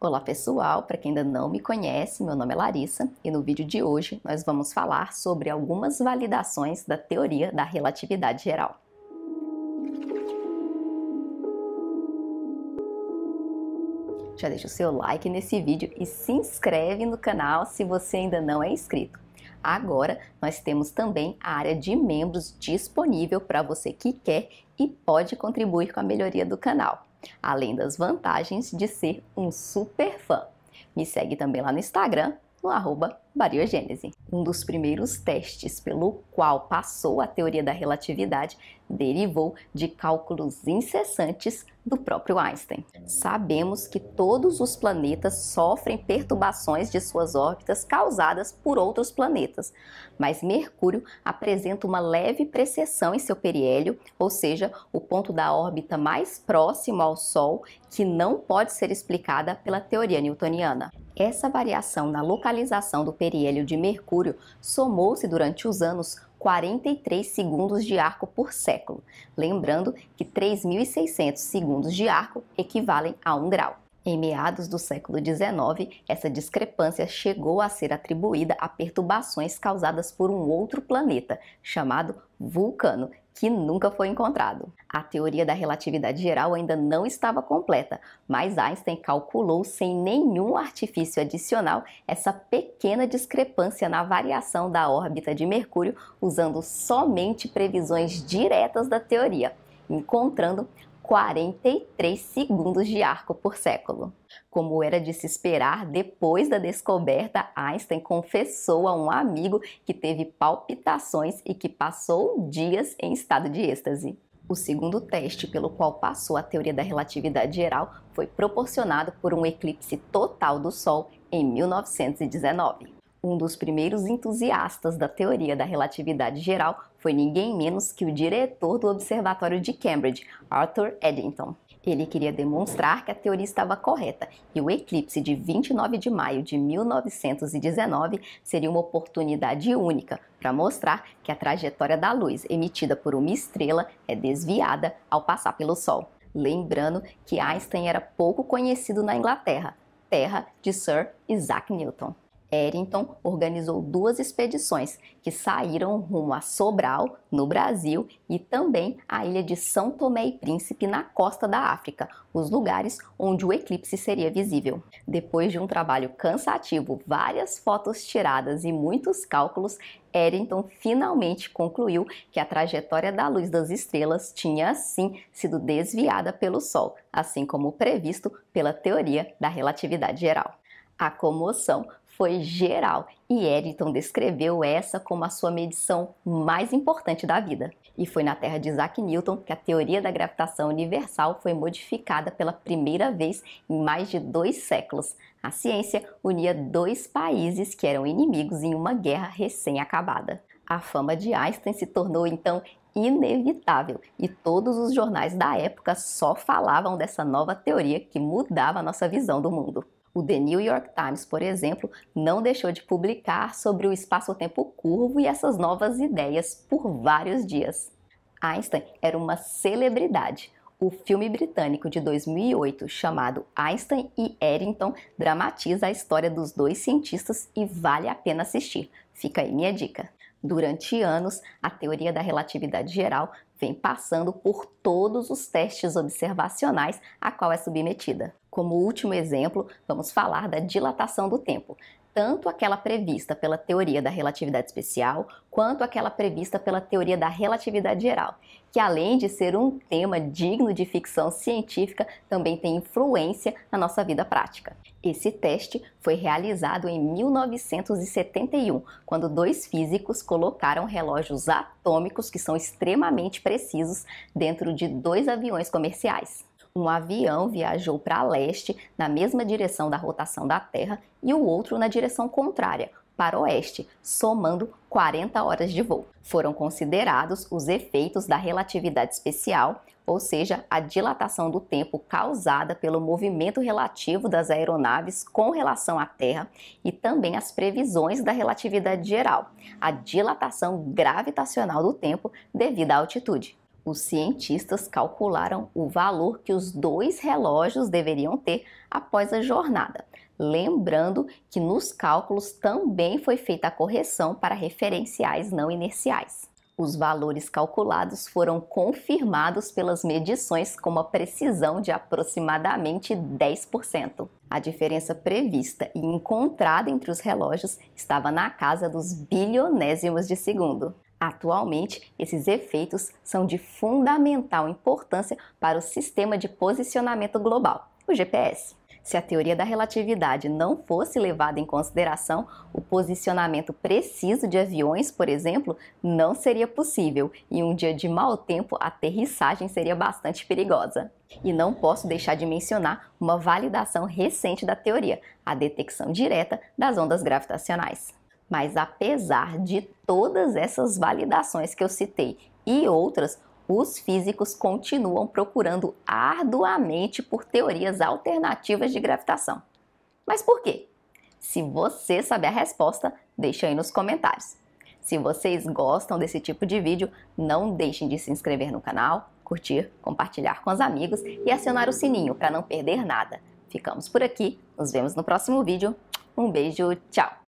Olá pessoal, para quem ainda não me conhece, meu nome é Larissa e no vídeo de hoje nós vamos falar sobre algumas validações da teoria da relatividade geral. Já deixa o seu like nesse vídeo e se inscreve no canal se você ainda não é inscrito. Agora nós temos também a área de membros disponível para você que quer e pode contribuir com a melhoria do canal além das vantagens de ser um super fã. Me segue também lá no Instagram, no arroba bariogênese. Um dos primeiros testes pelo qual passou a teoria da relatividade derivou de cálculos incessantes do próprio Einstein. Sabemos que todos os planetas sofrem perturbações de suas órbitas causadas por outros planetas, mas Mercúrio apresenta uma leve precessão em seu periélio, ou seja, o ponto da órbita mais próximo ao Sol, que não pode ser explicada pela teoria newtoniana. Essa variação na localização do periélio de Mercúrio somou-se durante os anos 43 segundos de arco por século, lembrando que 3.600 segundos de arco equivalem a um grau. Em meados do século XIX, essa discrepância chegou a ser atribuída a perturbações causadas por um outro planeta, chamado Vulcano, que nunca foi encontrado. A teoria da relatividade geral ainda não estava completa, mas Einstein calculou sem nenhum artifício adicional essa pequena discrepância na variação da órbita de Mercúrio usando somente previsões diretas da teoria, encontrando 43 segundos de arco por século. Como era de se esperar, depois da descoberta, Einstein confessou a um amigo que teve palpitações e que passou dias em estado de êxtase. O segundo teste pelo qual passou a teoria da relatividade geral foi proporcionado por um eclipse total do Sol em 1919. Um dos primeiros entusiastas da teoria da relatividade geral foi ninguém menos que o diretor do Observatório de Cambridge, Arthur Eddington. Ele queria demonstrar que a teoria estava correta e o eclipse de 29 de maio de 1919 seria uma oportunidade única para mostrar que a trajetória da luz emitida por uma estrela é desviada ao passar pelo Sol. Lembrando que Einstein era pouco conhecido na Inglaterra, terra de Sir Isaac Newton. Erington organizou duas expedições que saíram rumo a Sobral, no Brasil, e também à ilha de São Tomé e Príncipe, na costa da África, os lugares onde o eclipse seria visível. Depois de um trabalho cansativo, várias fotos tiradas e muitos cálculos, Erington finalmente concluiu que a trajetória da luz das estrelas tinha sim sido desviada pelo Sol, assim como previsto pela teoria da relatividade geral. A comoção foi geral e Eddington descreveu essa como a sua medição mais importante da vida. E foi na Terra de Isaac Newton que a teoria da gravitação universal foi modificada pela primeira vez em mais de dois séculos. A ciência unia dois países que eram inimigos em uma guerra recém-acabada. A fama de Einstein se tornou então inevitável e todos os jornais da época só falavam dessa nova teoria que mudava a nossa visão do mundo. O The New York Times, por exemplo, não deixou de publicar sobre o espaço-tempo curvo e essas novas ideias por vários dias. Einstein era uma celebridade. O filme britânico de 2008, chamado Einstein e Eddington, dramatiza a história dos dois cientistas e vale a pena assistir. Fica aí minha dica. Durante anos, a teoria da relatividade geral vem passando por todos os testes observacionais a qual é submetida. Como último exemplo, vamos falar da dilatação do tempo, tanto aquela prevista pela teoria da relatividade especial, quanto aquela prevista pela teoria da relatividade geral, que além de ser um tema digno de ficção científica, também tem influência na nossa vida prática. Esse teste foi realizado em 1971, quando dois físicos colocaram relógios atômicos que são extremamente precisos dentro de dois aviões comerciais um avião viajou para leste, na mesma direção da rotação da Terra, e o outro na direção contrária, para oeste, somando 40 horas de voo. Foram considerados os efeitos da relatividade especial, ou seja, a dilatação do tempo causada pelo movimento relativo das aeronaves com relação à Terra, e também as previsões da relatividade geral, a dilatação gravitacional do tempo devido à altitude. Os cientistas calcularam o valor que os dois relógios deveriam ter após a jornada. Lembrando que nos cálculos também foi feita a correção para referenciais não inerciais. Os valores calculados foram confirmados pelas medições com uma precisão de aproximadamente 10%. A diferença prevista e encontrada entre os relógios estava na casa dos bilionésimos de segundo. Atualmente, esses efeitos são de fundamental importância para o sistema de posicionamento global, o GPS. Se a teoria da relatividade não fosse levada em consideração, o posicionamento preciso de aviões, por exemplo, não seria possível e um dia de mau tempo a aterrissagem seria bastante perigosa. E não posso deixar de mencionar uma validação recente da teoria, a detecção direta das ondas gravitacionais. Mas apesar de todas essas validações que eu citei e outras, os físicos continuam procurando arduamente por teorias alternativas de gravitação. Mas por quê? Se você sabe a resposta, deixa aí nos comentários. Se vocês gostam desse tipo de vídeo, não deixem de se inscrever no canal, curtir, compartilhar com os amigos e acionar o sininho para não perder nada. Ficamos por aqui, nos vemos no próximo vídeo. Um beijo, tchau!